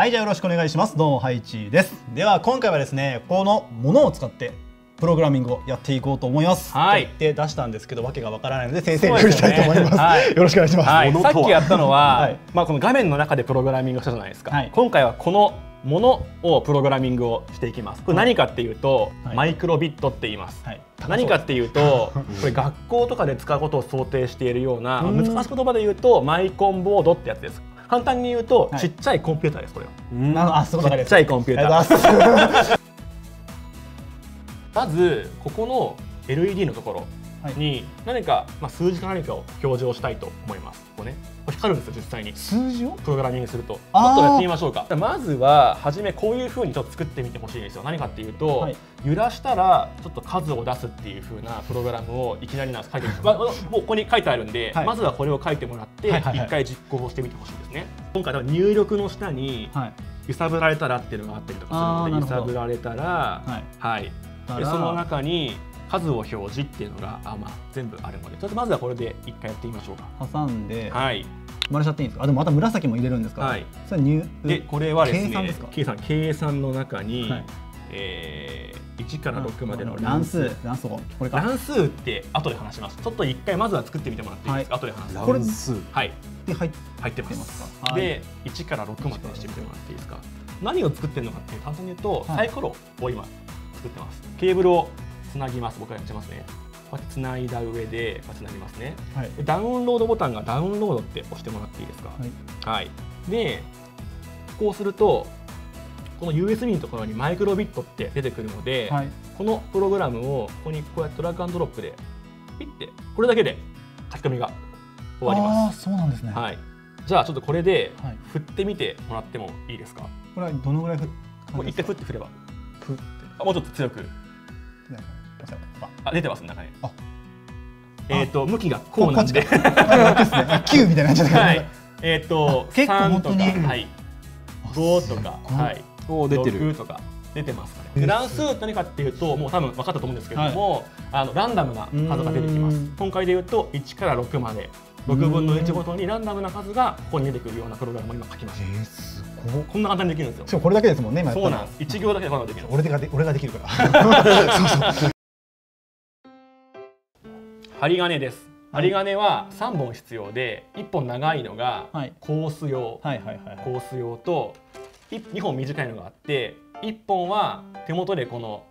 はいじゃあよろしくお願いします。どうもハイチーです。では今回はですねこのものを使ってプログラミングをやっていこうと思います。はい。と言って出したんですけどわけがわからないので先生に振りたいと思います。はい。よろしくお願いします。はい、さっきやったのは、はい。まあ、この画面の中でプログラミングをしたじゃないですか、はい。今回はこのものをプログラミングをしていきます。これ何かっていうと、はい。マイクロビットって言います、はい。何かっていうとこれ学校とかで使うことを想定しているような、うん。難しい言葉で言うとマイコンボードってやつです簡単に言うと、はい。ちっちゃいコンピューターですこれは。あちっちゃいコンピューター。まずここの LED のところに何か、まあ、数字か何かを表示をしたいと思います。ここね。光るんですよ実際に。数字を？プログラミングすると。ちょっとやってみましょうか。まずは初めこういうふうにちょっと作ってみてほしいんですよ。何かっていうと、はい。揺らしたらちょっと数を出すっていうふうなプログラムをいきなりなんです。書いてまあもうここに書いてあるんで、はい。まずはこれを書いてもらってはいはいはい。一回実行してみてほしいですね。今回は入力の下にはい。揺さぶられたらっていうのがあったりとかするので揺さぶられたらはい。はい。その中に数を表示っていうのがあ、まあ、全部あるのでちょっとまずはこれで一回やってみましょうか。挟んではい。丸しちゃっていいんですか？あでもまた紫も入れるんですか？はい。それ入でこれはですね計算ですか？計算計算の中に、はい。えー1から6までの乱数。乱数。これか。乱数って後で話します。ちょっと一回まずは作ってみてもらっていいですか、後で話す。これ乱数。はい。で入っ入ってま入ってます。すかはい。で1から6までにしてみてもらっていいですか？何を作ってるのかって簡単に言うと、はい。サイコロを今作ってます。ケーブルをつなぎます。僕がやってますね。こうやってつないだ上でつなぎますね。はい。でダウンロードボタンがダウンロードって押してもらっていいですか？はい。はい、でこうするとこの USB のところにマイクロビットって出てくるので、はい。このプログラムをここにこうやってドラッグアンドロップでピッてこれだけで書き込みが終わりあまあそうなんですね。す。はい、じゃあちょっとこれではい。振ってみてもらってもいいですか？これはどのぐらいふもう一回振って振れば。ふって。あもうちょっと強くああ出てますね中に。あ。えっ、と向きがこうなんで。こっちあ9みたいになっちゃったはい。えっ、とあ結構3とか本当に。はい。5とかはい。おー出てる。6とか出てますかね。えで乱数って何かっていうともう多分分かったと思うんですけれども、あのランダムな数が出てきます。今回で言うと1から6まで6分の1ごとにランダムな数がここに出てくるようなプログラムを今書きましえー、すごいた。こんな簡単にできるんですよ。し。かもこれだけですもんね今そうなんです。1行だけでこんなのできる。の。俺がで俺ができるから。そうそう針金です。針金は3本必要で1本長いのがはい。コース用、コース用と2本短いのがあって1本は手元でこの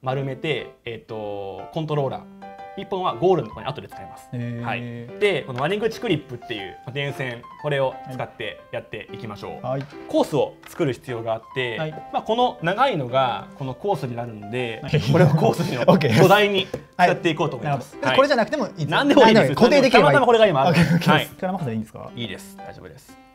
丸めて、えっとコントローラー1本はゴールのところに後で使います。えー。はい、でこのワニングチクリップっていう電線これを使ってやっていきましょう、はい。コースを作る必要があって、はい。まあ、この長いのがこのコースになるんで、はい。これをコースの 土台に使っていこうと思います、これじゃなくてもいいです。何でもいいです。固定できればいい。たまたまこれが今ある。はい。いいんですか？いいです。大丈夫です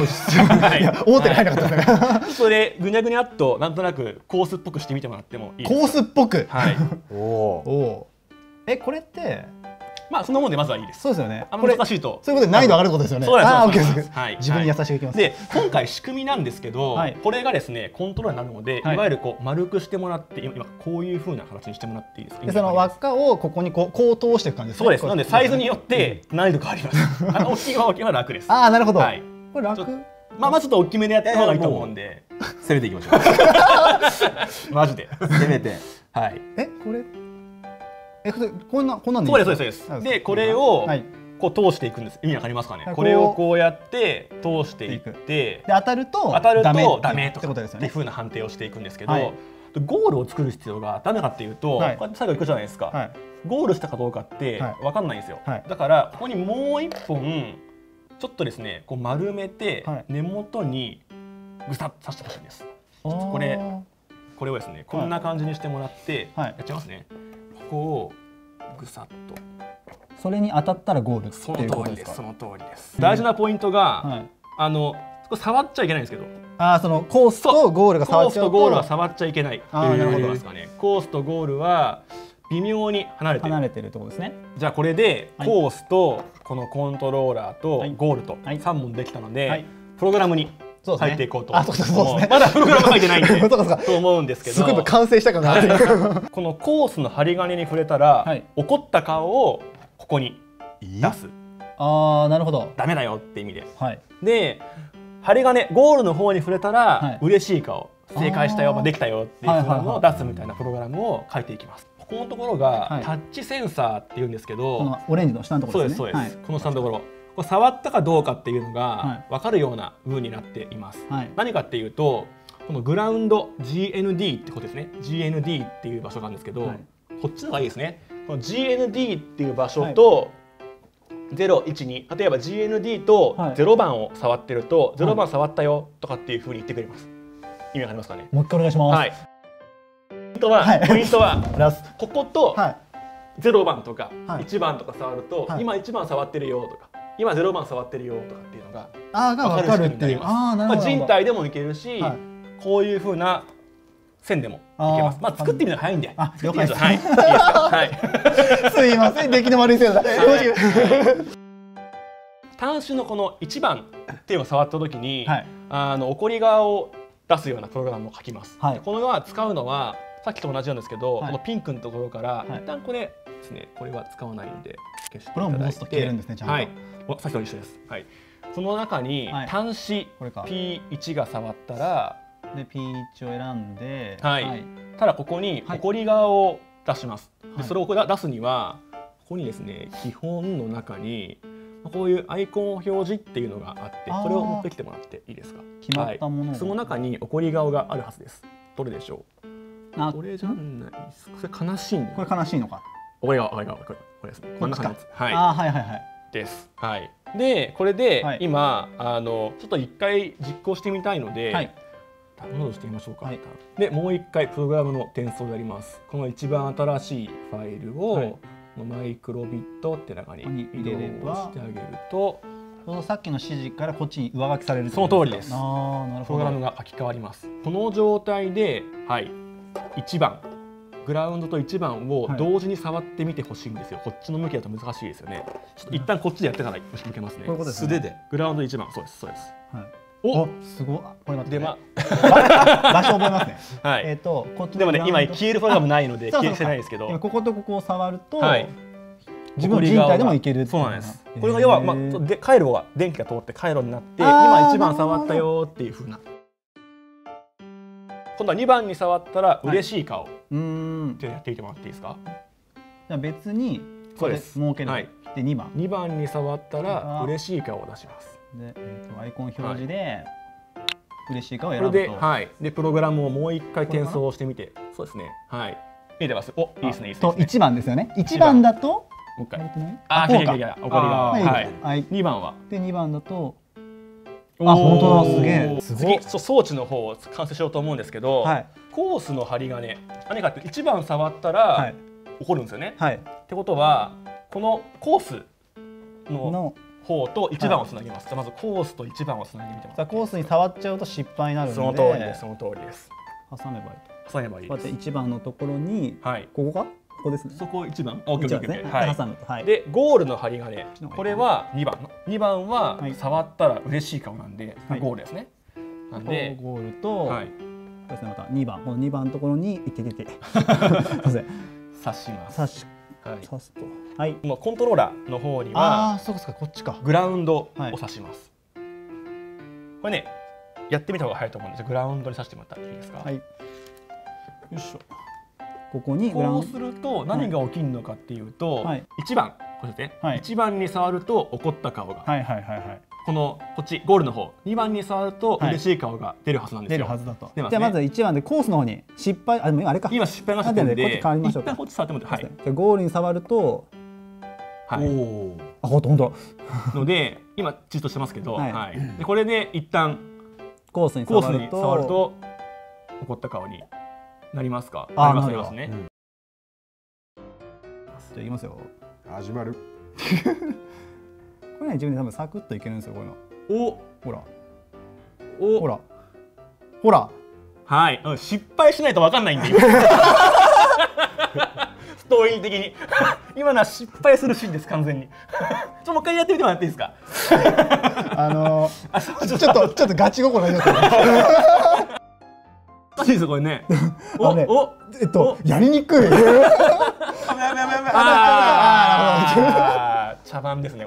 い。や思ったより入らなかったですねそれでぐにゃぐにゃっとなんとなくコースっぽくしてみてもらってもいいですコースっぽく。はい。おおおおえこれってまあそのもんでまずはいいです。そうですよね。あんま難しいと。そういうことで難易度上がることですよね。そうですあーそうです。オッケーです。はい。自分に優しくいきますで今回仕組みなんですけど、はい。これがですねコントローラーになるので、はい。い、わゆるこう丸くしてもらって今今こういう風な形にしてもらっていいですか？でその輪っかをここにこうこう通していく感じですね。そうです。なこのでサイズによって難易度変わります。あの大きいは大きいは楽です。ああなるほど、はいこれ楽。まあまあちょっと大きめでやった方がいいと思うんで攻めていきましょ マジで。う攻めて。はい。えこれ？えこれこんなこんなんでいそういですそうですそうあです。でこれをはい。こう通していくんです。意味わかりますかね？はい。これをこう。やって通していってで当たると当たるとダメとか。ってことですよね。っていう風な判定をしていくんですけど、はい。ゴールを作る必要が何かっていうと、はい。こうやって最後いくじゃないですか、はい。ゴールしたかどうかってはい。分かんないんですよ、はい。だからここにもう一本ちょっとですねこう丸めてはい。根元にぐさっと刺してほしいんですこれこれをですねこんな感じにしてもらって、はい。やっちゃいますね。ここをぐさっと。それに当たったらゴールそっていうこの通りとです。すその通りです。大事なポイントが、はい。あの触っちゃいけないんですけどああそのコースとゴールがコ触っちゃうとースとゴールは触っちゃいけないということなんですかね。コースとゴールは微妙に離れてる。離れてるってことですね。じゃあこれではい。コースとこのコントローラーとはい。ゴールとはい。3本できたので、はい。プログラムに入っていこうとうそうそうね。まだプログラム書いてないんで と思うんですけど。すごい今完成したかなこのコースの針金に触れたら、はい。怒った顔をここにい出す。ああなるほど。ダメだよって意味で。はい。で針金ゴールの方に触れたら、はい。嬉しい顔。正解したよ。あー。まあできたよっていうのを出すみたいなプログラムを書いていきます。ここのところが、はい。タッチセンサーっていうんですけど、このオレンジの下のところでそうです、です。すねこの下のところ。これ触ったかどうかっていうのはが分かるような風になっています、はい。何かっていうとこのグラウンド GND ってことですね。GND っていう場所があるんですけど、はい。こっちの方がいいですね。この GND っていう場所と、012例えば GND とはい。0番を触ってると、い。0番触ったよとかっていう風に言ってくれます。意味わかりますかね？もう一回お願いします、はいントは、はい。ポイントは こことはい。0番とかはい。1番とか触ると、はい。今1番触ってるよとか今0番触ってるよとかっていうのが分かるっていう。分かる仕組みになりまあ、人体でもいけるし、はい。こういう風な線でもいけます。まあ作ってみるの早いんで。あ了解です。はい。すいません出来の悪いせい。だ端子のこの1番っていうのを触った時に、はい。あの怒り側を出すようなプログラムを書きます、はい。このは使うのはさっきと同じなんですけど、はい。このピンクのところから、はい。一旦これですねこれは使わないんで消していこれただいて。を戻すと消えるんですねちゃんと。はい。おさっきと一緒です。はい。その中にはい。端子これか。P1 が触ったらで P1 を選んではい。ただここにはい。怒り側を出します、はい。でそれを出すにはここにですね基本の中にこういうアイコン表示っていうのがあってあー。これを持ってきてもらっていいですか？決まったものを。はい、その中に怒り顔があるはずです。どれでしょあうこれじゃないですこれ悲しいこれ悲しいのか。怒り顔怒り顔これこれです。ね真ん中のやつはい。あーはいはいはい。です。はい。でこれではい。今あのちょっと一回実行してみたいので、はい。ダウンロードしてみましょうか、はい。でもう一回プログラムの転送をやります。この一番新しいファイルを、はい。マイクロビットって中に入れればしてあげると。さっきの指示からこっちに上書きされるその通りです。ああなるプログほどラムが書き換わります。この状態ではい1番グラウンドと1番をはい。同時に触ってみてほしいんですよ、こっちの向きだと難しいですよね。ちょっと一旦こっちでやってから向けますね。こういうことですね。素手で？グラウンド1番。そうですそうです。はい。お！おすごい。あこれ待ってでま 場所覚えますね。はい、えっとこっちでもね今消えるプログラムないので消えてないですけど。今こことここを触るとはい。自分の人体でもいけるそうなんですこれが要は、まあ、で回路は電気が通って回路になって今1番触ったよっていうふうな今度は2番に触ったら嬉しい顔。っうーんてやってみてもらっていいですか、じゃあ別にそうです。設ける、はい。で2番。2番に触ったら嬉しい顔を出します。で、えー、とアイコン表示で、嬉しいかを選これぶとではい。でプログラムをもう一回転送してみて。そうですね。はい。見えてます。おいいですねいいですね。と1番ですよね。1番だともう一回。ああいやいやいや怒りがはいはい。はい。2番は。で2番だとあ本当だすげえ。すご装置の方を完成しようと思うんですけど、はい。コースの針金何かって1番触ったはらい。起こるんですよね、はい。ってことはこのコースのの方と1番をつなぎます、まずコースと1番をつなげてみてもらって。さあコースに触っちゃうと失敗になるんで。その通りですその通りです。挟めばいい挟めばいいとこうやってです1番のところにはい。ここか？ここですね。そこ1番？一番ですね。はい。で挟むとはい。でゴールの針金。のこれは2番の。2番ははい。触ったら嬉しい顔なんで、はい。ゴールですね。なんで、ゴールと、はい、そうですね。また2番。この2番のところにいててて。すいません。刺します、刺しはい、刺すと。はい。このコントローラーの方にあはあーそうかそうかこっちか。グラウンドをはい。指します、これねやってみた方が早いと思うんです。グラウンドに指してもらったらいいですか、はい。よいしょここにこうすると何が起きるのかっていうと、はい。1番これですね、はい。1番に触ると怒った顔が、はいはいはいはい。このこっちゴールの方。2番に触るとはい。嬉しい顔が出るはずなんです出よ、るはずだと。ね。じゃあまず1番でコースの方に失敗あでも今あれか。今失敗がしたんでこっち変わりましょうか。こっち触ってもらってじゃあゴールに触るとはい、はい、おあほんとほんと。ので今チートしてますけど、はい。はい。でこれで一旦コースにコース触るとに触ると怒った顔になりますか？あなりますなりますね、じゃあいきますよ。始まる。これね自分で多分サクッといけるんですよこういうの。お。ほら。お。ほら。ほら。はい、うん。失敗しないと分かんないんで今。ストーリー的に。今のは失敗するシーンです完全に。ちょっともう一回やってみてもらっていいですか？あのあそうー、ちょっとちょっとガチ心になっちゃった。難しいですよこれね。おねおえっとやりにくい。あー茶番ですね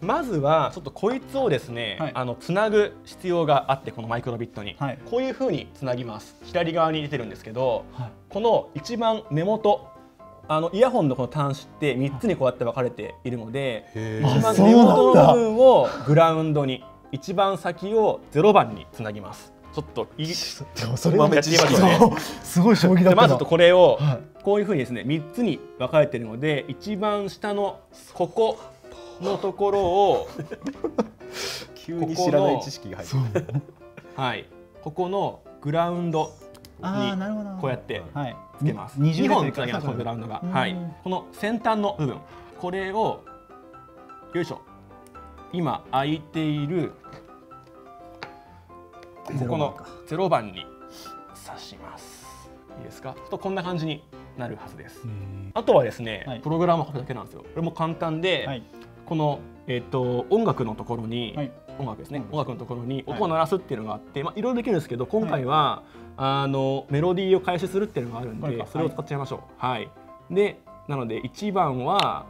まずはちょっとこいつをですね、はいあのつなぐ必要があってこのマイクロビットに、はいこういう風につなぎます左側に出てるんですけどはいこの一番根元あのイヤホンのこの端子って3つにこうやって分かれているので一番根元の部分をグラウンドに一番先を0番につなぎます。ちょっといいでもそれ豆知識だそうすごい衝撃だったまずちょっとこれをはい。こういうふうにですね3つに分かれているので一番下のここのところを急に知らない知識が入ってるはい。ここのグラウンドああなるほど。こうやってはい。つけます。二重2本つでなげますこのグラウンドが。うん。はい。この先端の部分。これをよいしょ今空いているここの0番に刺します。いいですか？とこんな感じになるはずです。あとはですね、はいプログラムを書くだけなんですよ。これも簡単で、はいこのえっ、と音楽のところに、はい音楽ですね、うん音楽のところにはい音を鳴らすっていうのがあって、まあいろいろできるんですけど、今回は、あのメロディーを開始するっていうのがあるんで、それを使っちゃいましょう。はい。で、なので1番は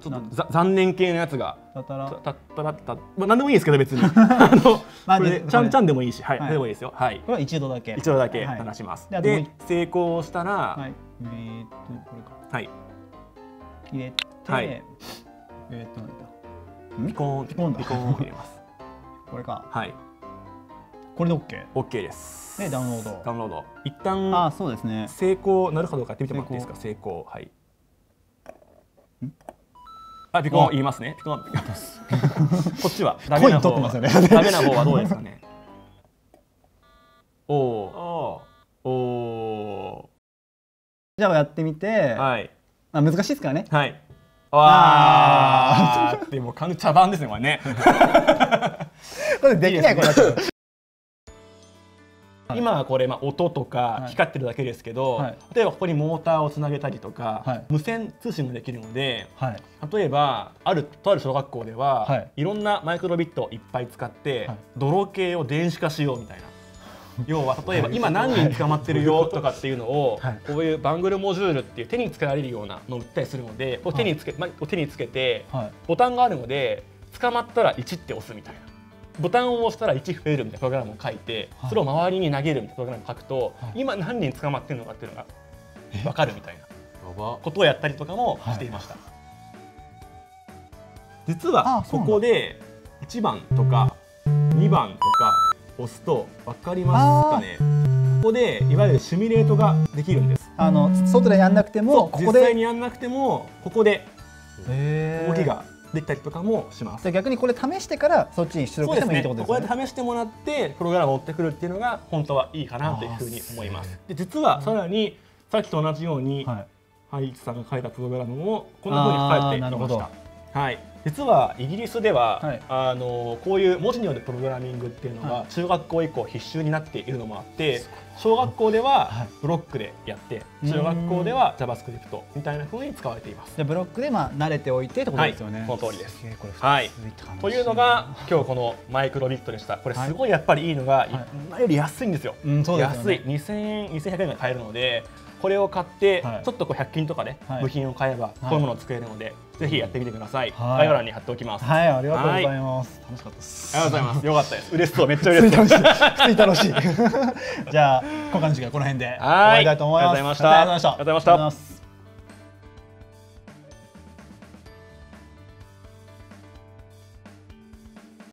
ちょっとざ残念系のやつが。だったら。たったらったまあ何でもいいですけど別に。あのまあこれででちゃんちゃんでもいいしはい、はい。でもいいですよ。はい。これは一度だけ。一度だけはい。鳴らします、で成功したらははい。えーっとこれか。はい。入れてはい。えーっとなんだピコーン。ピコーンだ。ピコーン入れます。これか。はい。これで OK OK です。でダウンロード。ダウンロード。一あ旦あそうですね。成功なるかどうかやってみてもらっていいですか？成功。はいあピコーン言いますね。ピコーン。こっちは。ダメな方はねダメな方はどうですかね。おおおおじゃあやってみて。はい。あ難しいですからね。はい。わあでも完全茶番ですねこれね。これできないこれ今はこれ、まあ、音とかはい。光ってるだけですけど、はい。例えばここにモーターをつなげたりとか、はい。無線通信もできるのではい。例えばあるとある小学校では、はい。い、ろんなマイクロビットをいっぱい使って、はい。泥系を電子化しようみたいな。要は例えば今何人捕まってるよとかっていうのをはい。こういうバングルモジュールっていう手につけられるようなのを売ったりするのでこう手につけ、まあ手につけてはい。ボタンがあるので捕まったら1って押すみたいなボタンを押したら1増えるみたいなプログラムを書いて、はい。それを周りに投げるみたいなプログラムを書くと、はい。今何人捕まってるのかっていうのが分かるみたいなことをやったりとかもしていました、実はここで1番とか2番とか押すと分かりますかね？ここでいわゆるシミュレートができるんです。あの外でやんなくてもここで。実際にやんなくてもここで動きができたりとかもします。逆にこれ試してからそっちに出力してもいいってことですね。こうやって試してもらってプログラムを持ってくるっていうのが本当はいいかなというふうに思います。で実はさらにさっきと同じように、はい。ハイツさんが書いたプログラムもこんなふうに書かれていました。はい、実はイギリスでは、はい。あのこういう文字によるプログラミングっていうのはが中学校以降必修になっているのもあって小学校でははい。ブロックでやって中学校では JavaScript みたいなふうに使われています。じゃあブロックでまあ慣れておいてってことですよね、はいその通りです。げえこれはい。というのが今日このマイクロビットでした。これすごいやっぱりいいのが、い。今より安いんですよ。うんそうですよね。安い。2000円2100円で買えるのでこれを買って、はい。ちょっとこう100均とかではい。部品を買えばこういうものを作れるので、ぜひやってみてください、はい概要欄に貼っておきます、あはいありがとうございます、楽しかったです。りがとうございます。よかったです。嬉しそう。めっちゃ嬉しそう。楽しい。普通に楽しい。じゃあ今回の授業はこの辺で。終わはいりた。いと思いますありがとうございました。ありがとうございました